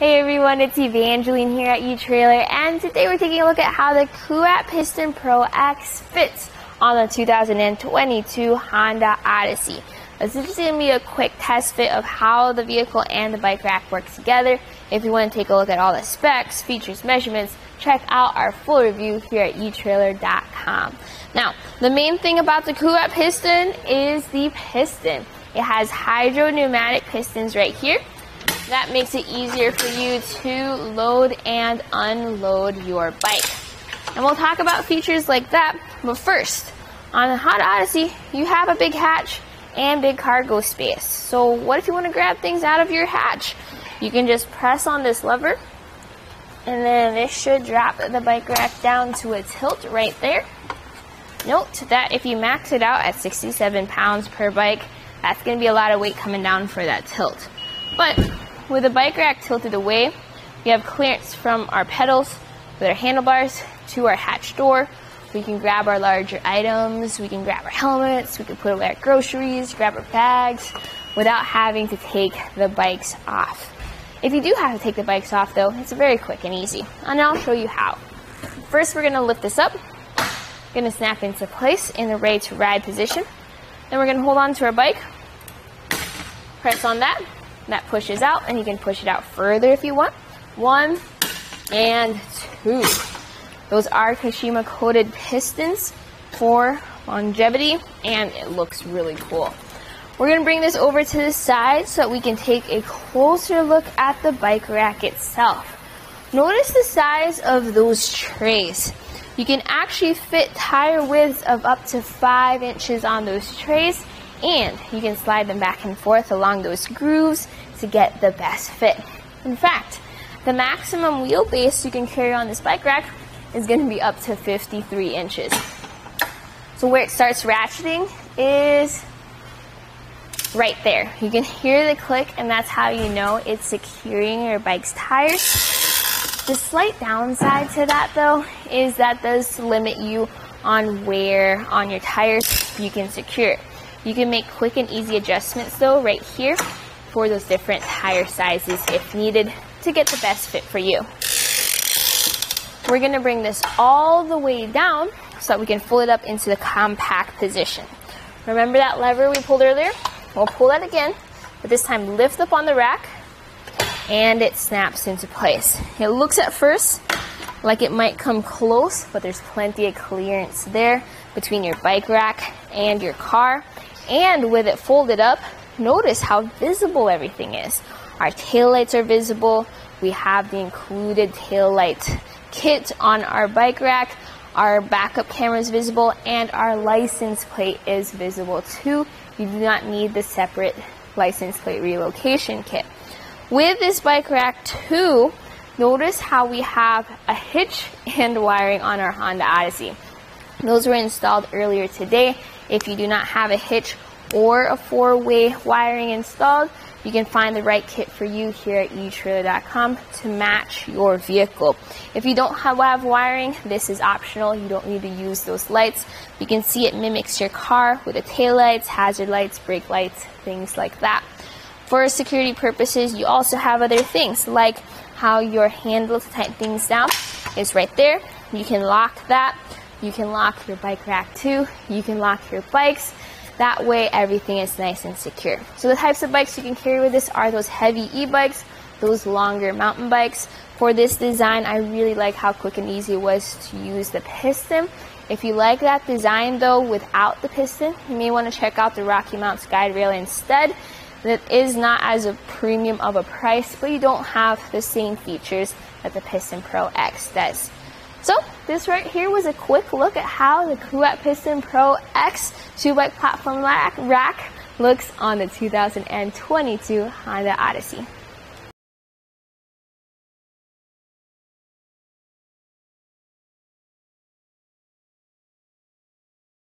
Hey everyone, it's Evangeline here at etrailer, and today we're taking a look at how the Kuat Piston Pro X fits on the 2022 Honda Odyssey. This is going to be a quick test fit of how the vehicle and the bike rack work together. If you want to take a look at all the specs, features, measurements, check out our full review here at etrailer.com. Now, the main thing about the Kuat piston is the piston. It has hydro pneumatic pistons right here that makes it easier for you to load and unload your bike. And we'll talk about features like that, but first, on the Honda Odyssey, you have a big hatch and big cargo space. So what if you want to grab things out of your hatch? You can just press on this lever and then this should drop the bike rack down to a tilt right there. Note that if you max it out at 67 pounds per bike, that's going to be a lot of weight coming down for that tilt. But with the bike rack tilted away, we have clearance from our pedals with our handlebars to our hatch door. We can grab our larger items, we can grab our helmets, we can put away our groceries, grab our bags without having to take the bikes off. If you do have to take the bikes off though, it's very quick and easy. And I'll show you how. First, we're gonna lift this up, gonna snap into place in the ready to ride position. Then we're gonna hold on to our bike, press on that, that pushes out, and you can push it out further if you want. One and two. Those are Kashima coated pistons for longevity, and it looks really cool. We're going to bring this over to the side so that we can take a closer look at the bike rack itself. Notice the size of those trays. You can actually fit tire widths of up to 5 inches on those trays and you can slide them back and forth along those grooves to get the best fit. In fact, the maximum wheelbase you can carry on this bike rack is going to be up to 53 inches. So where it starts ratcheting is right there. You can hear the click and that's how you know it's securing your bike's tires. The slight downside to that though is that does limit you on where on your tires you can secure it. You can make quick and easy adjustments though right here for those different tire sizes if needed to get the best fit for you. We're going to bring this all the way down so that we can fold it up into the compact position. Remember that lever we pulled earlier? We'll pull that again, but this time lift up on the rack and it snaps into place. It looks at first like it might come close, but there's plenty of clearance there between your bike rack and your car. And with it folded up, notice how visible everything is. Our taillights are visible. We have the included taillight kit on our bike rack. Our backup camera is visible and our license plate is visible too. You do not need the separate license plate relocation kit. With this bike rack too, notice how we have a hitch and wiring on our Honda Odyssey. Those were installed earlier today. If you do not have a hitch or a four-way wiring installed, you can find the right kit for you here at etrailer.com to match your vehicle. If you don't have wiring, this is optional. You don't need to use those lights. You can see it mimics your car with the tail lights, hazard lights, brake lights, things like that. For security purposes, you also have other things like how your handle to tighten things down is right there. You can lock that you can lock your bike rack too. You can lock your bikes. That way everything is nice and secure. So the types of bikes you can carry with this are those heavy e-bikes, those longer mountain bikes. For this design, I really like how quick and easy it was to use the piston. If you like that design though without the piston, you may want to check out the RockyMounts guide rail instead. That is not as a premium of a price, but you don't have the same features that the Piston Pro X does. So this right here was a quick look at how the Kuat Piston Pro X 2-bike platform rack looks on the 2022 Honda Odyssey.